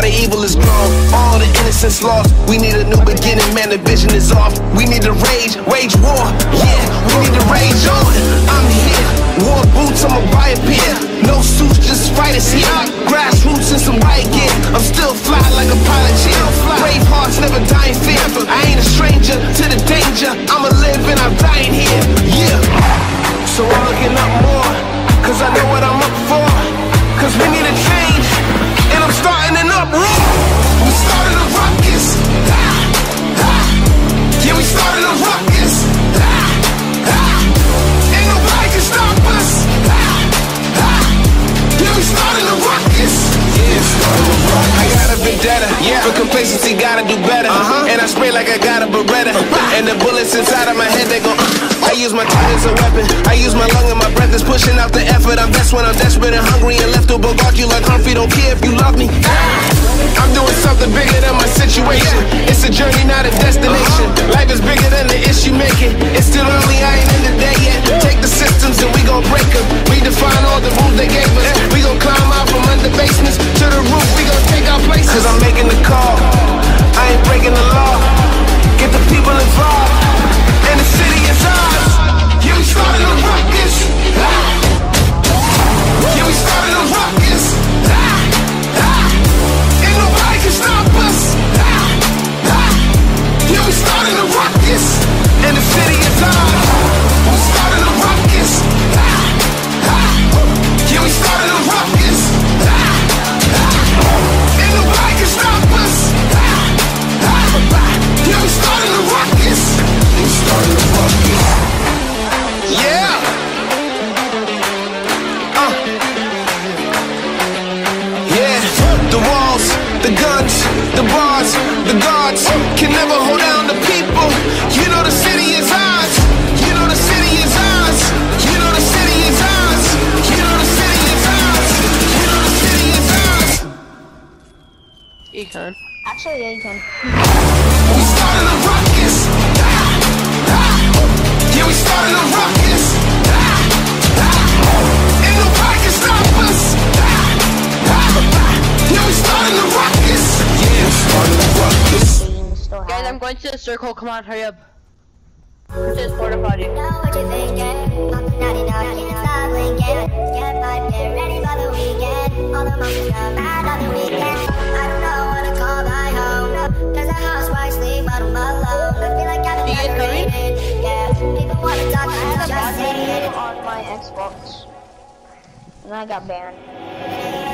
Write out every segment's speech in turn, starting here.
How the evil is grown. All the innocence lost. We need a new beginning. Man, the vision is off. We need to rage, wage war. Yeah, we need to rage on. I'm here. War boots, I'ma buy a pair. No suits, just fighters here. Grassroots and some white gear. I'm still fly like a pilot chair. Brave hearts never die in fear. I ain't a stranger to the danger. I'ma live and I'm dying here. Yeah. So I'm looking up more. Cause I know what I'm up for. Cause we need a change. And I'm starting an uproar. We started a ruckus. Ah, ah. Yeah, we started a ruckus. Ah, ah. Ain't nobody can stop us. Ah, ah. Yeah, we started a ruckus. Yeah, started a ruckus. I got a vendetta. Yeah. For complacency, gotta do better. Uh-huh. And I spray like I got a Beretta. and the bullets inside of my head, they go. Uh. I use my tongue as a weapon. I use my lung and my breath is pushing out the effort. I'm best when I'm desperate and hungry and left to bogart you like Humphrey. Don't care if you love me. I'm doing something bigger than my situation. It's a journey, not a destination. Life is bigger than the issue making. It's still early, I ain't in the day yet. Take the systems and we gon' break them. Redefine all the rules they gave us. We gon' climb out from under basements to the roof. We gon' take our places. Cause I'm making the call. I ain't breaking the law. Get the people involved. And the city is ours. Yeah, we started a ruckus. Ah. Yeah, we a ruckus. Ain't nobody can stop us. Ah. Ah. Yeah, we a ruckus. The city. Going to the circle. Come on, hurry up. Just porta potty. Know what you thinking? I'm naughty now, stop blinking. Get my get ready for the weekend. All the moms are mad on the weekend. I don't know what to call my home. There's a house where sleep, but I'm alone. I feel like I'm You coming? underrated. Yeah, people wanna talk, I had a just bad say review it. on my Xbox. And I got banned.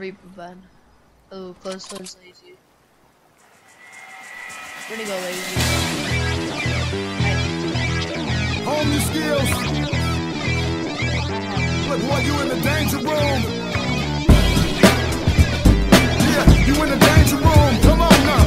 reaper van. Oh, close one's lazy. We're gonna go lazy. Home your skills. Look, boy, you in the danger room. Yeah, you in the danger room. Come on now.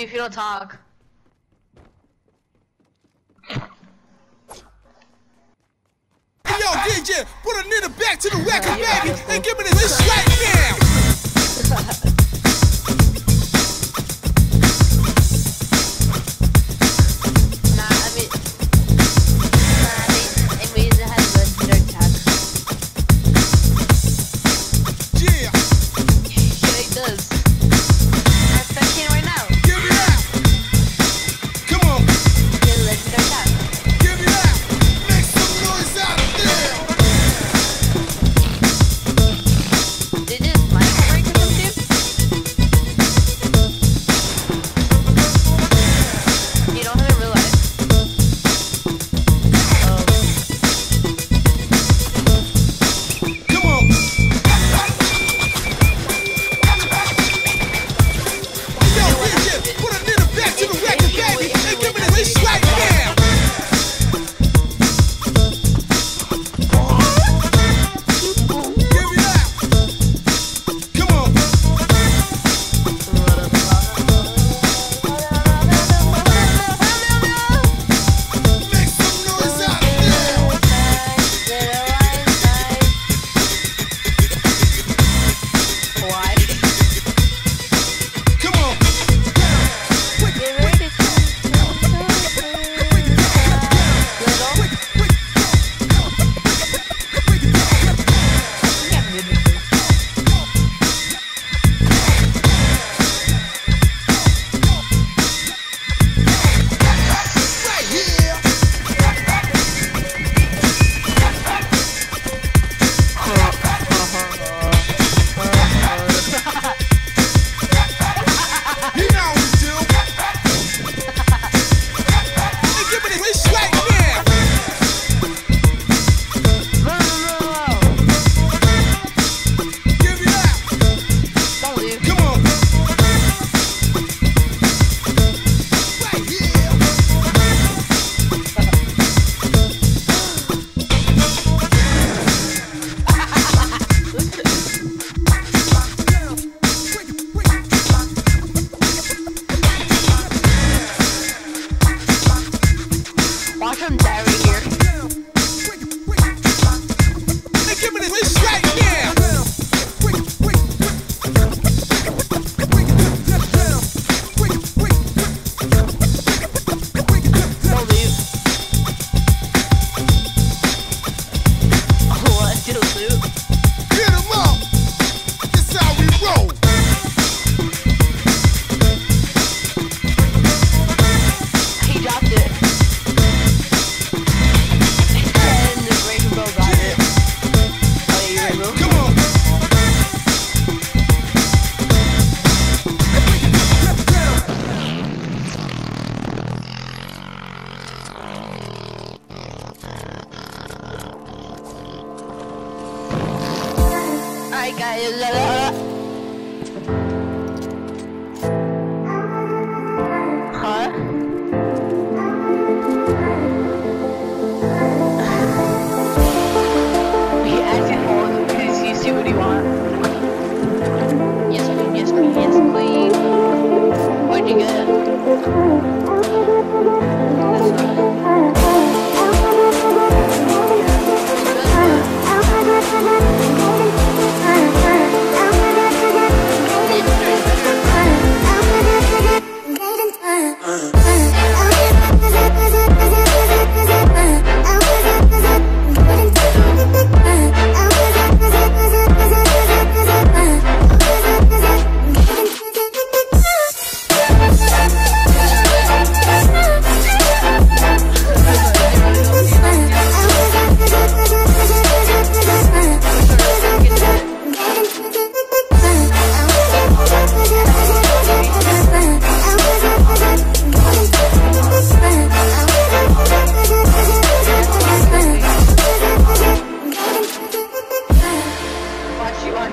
you if you don't talk. Yo, DJ, put a nigga back to the record, baby, and give me this right now.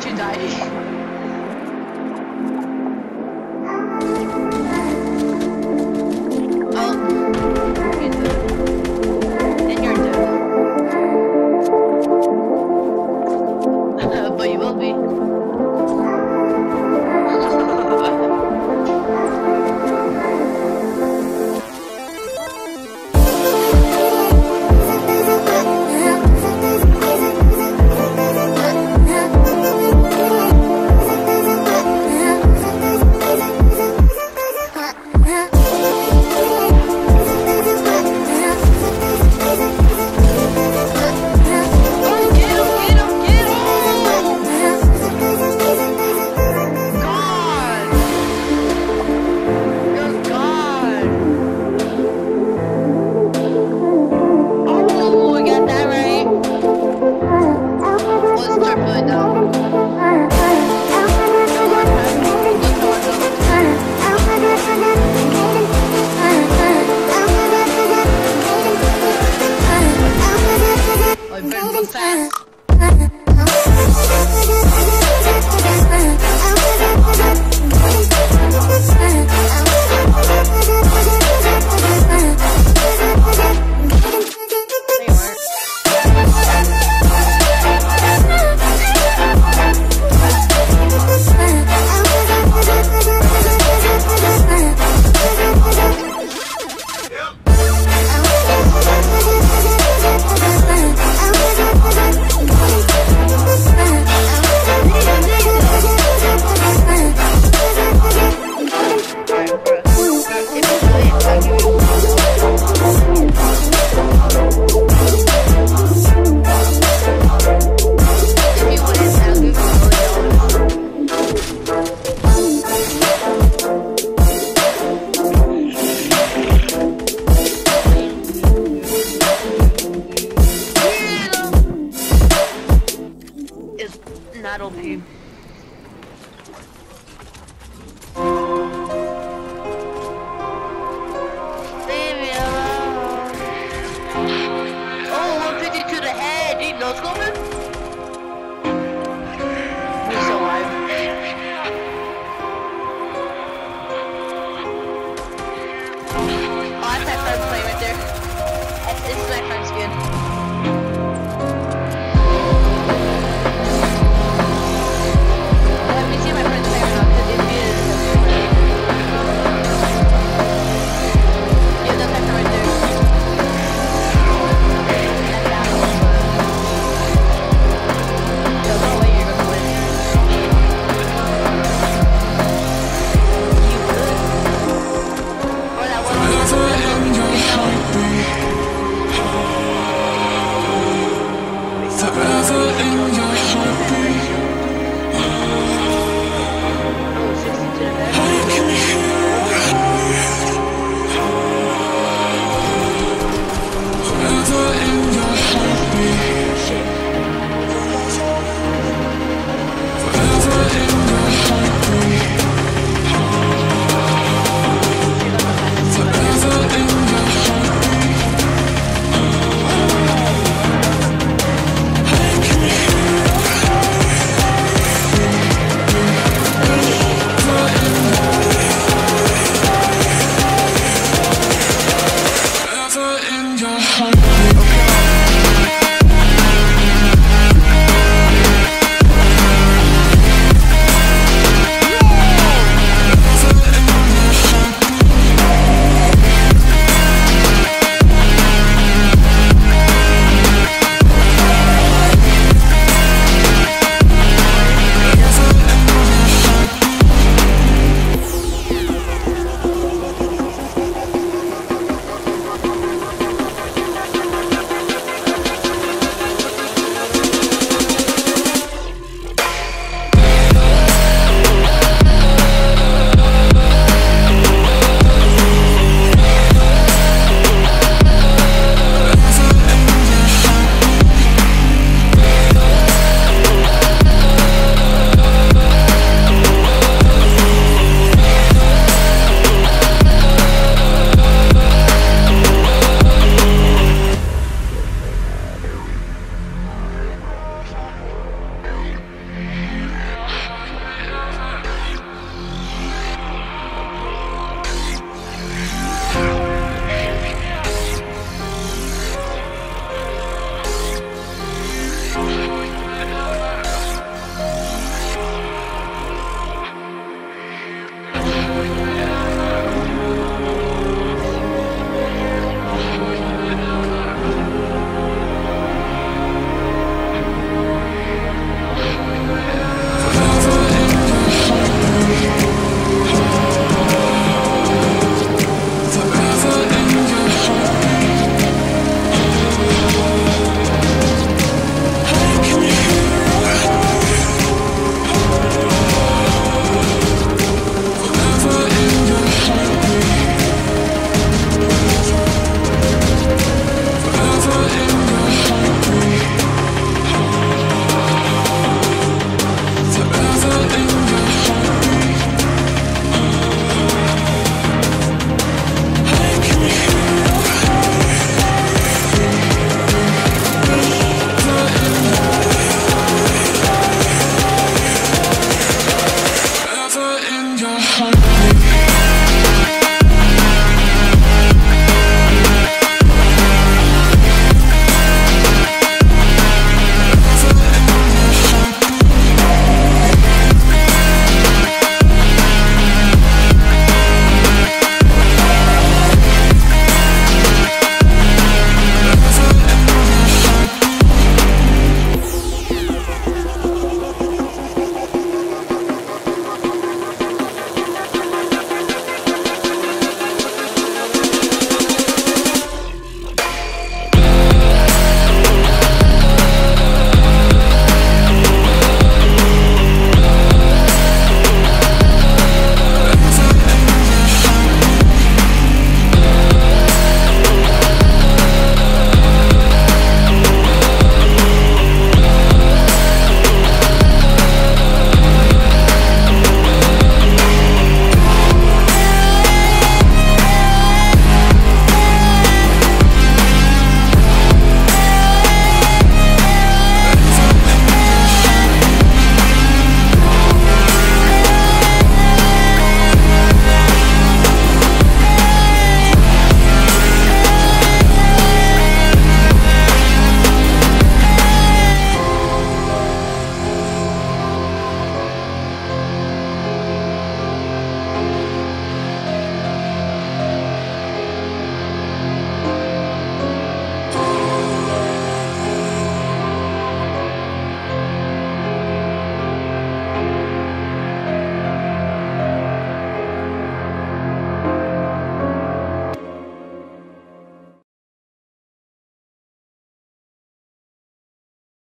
you die.